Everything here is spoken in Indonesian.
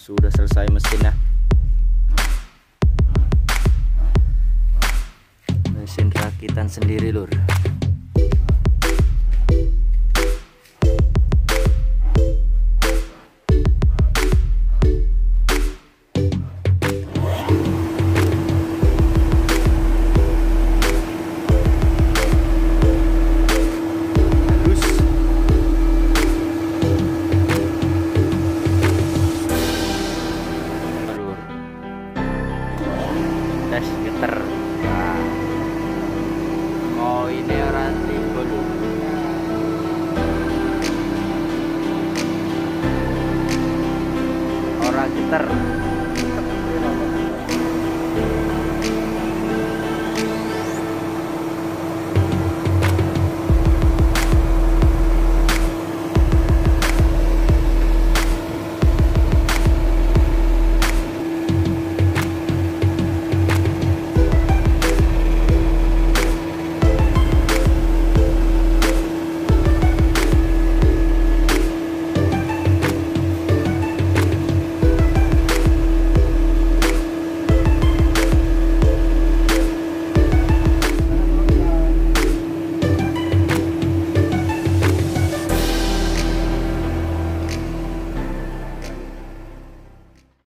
sudah selesai mesinnya mesin rakitan sendiri lur tes geter. Wah. oh ini orang timbul orang geter